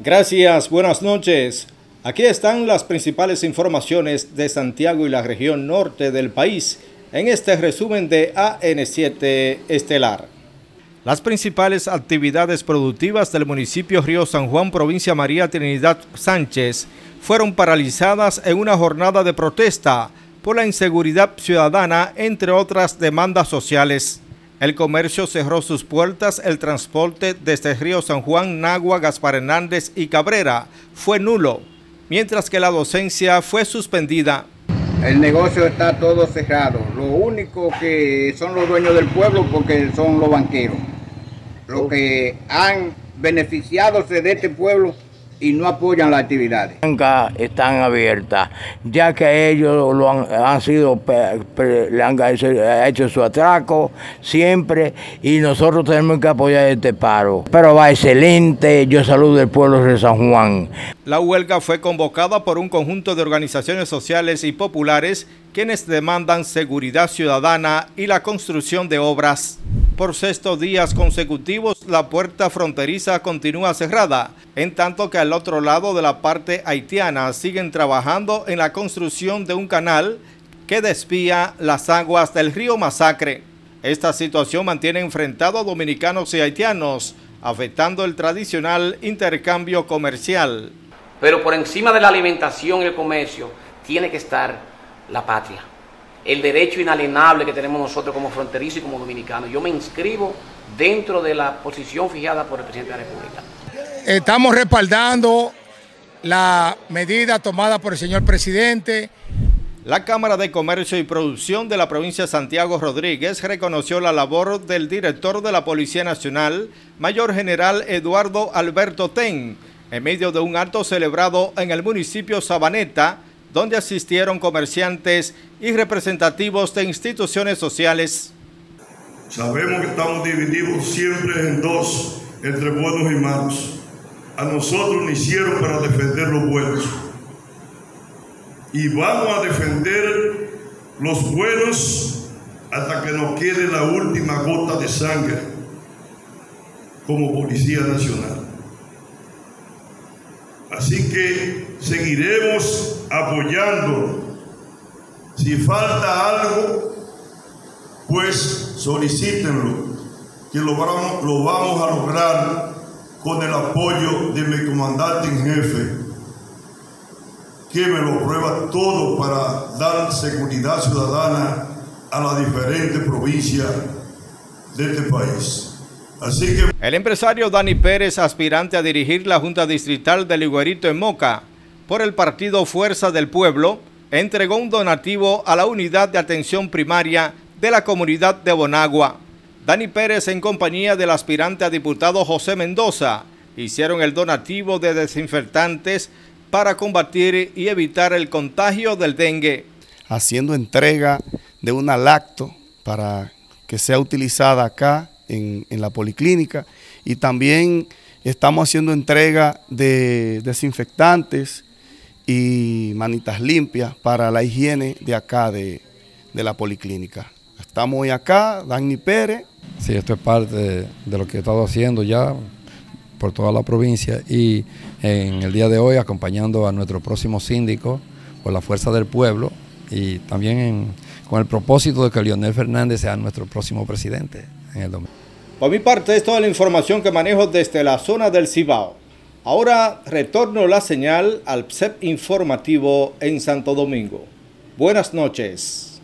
Gracias, buenas noches. Aquí están las principales informaciones de Santiago y la región norte del país en este resumen de AN7 Estelar. Las principales actividades productivas del municipio Río San Juan, provincia María Trinidad Sánchez, fueron paralizadas en una jornada de protesta por la inseguridad ciudadana, entre otras demandas sociales. El comercio cerró sus puertas, el transporte desde Río San Juan, Nagua, Gaspar Hernández y Cabrera fue nulo, mientras que la docencia fue suspendida. El negocio está todo cerrado. Lo único que son los dueños del pueblo porque son los banqueros. Los que han beneficiado de este pueblo y no apoyan las actividades. Nunca están abiertas, ya que ellos lo han, sido, le han hecho su atraco siempre y nosotros tenemos que apoyar este paro. Pero va excelente, yo saludo al pueblo de San Juan. La huelga fue convocada por un conjunto de organizaciones sociales y populares quienes demandan seguridad ciudadana y la construcción de obras. Por sextos días consecutivos, la puerta fronteriza continúa cerrada, en tanto que al otro lado de la parte haitiana siguen trabajando en la construcción de un canal que desvía las aguas del río Masacre. Esta situación mantiene enfrentado a dominicanos y haitianos, afectando el tradicional intercambio comercial. Pero por encima de la alimentación y el comercio tiene que estar la patria el derecho inalienable que tenemos nosotros como fronterizos y como dominicanos. Yo me inscribo dentro de la posición fijada por el presidente de la República. Estamos respaldando la medida tomada por el señor presidente. La Cámara de Comercio y Producción de la provincia de Santiago Rodríguez reconoció la labor del director de la Policía Nacional, Mayor General Eduardo Alberto Ten, en medio de un acto celebrado en el municipio Sabaneta, donde asistieron comerciantes y representativos de instituciones sociales. Sabemos que estamos divididos siempre en dos, entre buenos y malos. A nosotros nos hicieron para defender los buenos. Y vamos a defender los buenos hasta que nos quede la última gota de sangre como Policía Nacional. Así que seguiremos apoyando. Si falta algo, pues solicítenlo, que lo vamos, lo vamos a lograr con el apoyo de mi comandante en jefe, que me lo prueba todo para dar seguridad ciudadana a las diferentes provincias de este país. El empresario Dani Pérez, aspirante a dirigir la Junta Distrital del Iguerito en Moca por el partido Fuerza del Pueblo, entregó un donativo a la unidad de atención primaria de la comunidad de Bonagua. Dani Pérez, en compañía del aspirante a diputado José Mendoza, hicieron el donativo de desinfectantes para combatir y evitar el contagio del dengue. Haciendo entrega de una lacto para que sea utilizada acá en, la policlínica y también estamos haciendo entrega de desinfectantes y manitas limpias para la higiene de acá de, la policlínica. Estamos hoy acá, Dani Pérez. Sí, esto es parte de, lo que he estado haciendo ya por toda la provincia y en el día de hoy acompañando a nuestro próximo síndico por la fuerza del pueblo y también con el propósito de que Leonel Fernández sea nuestro próximo presidente en el domingo. Por mi parte es toda la información que manejo desde la zona del Cibao. Ahora retorno la señal al PSEP informativo en Santo Domingo. Buenas noches.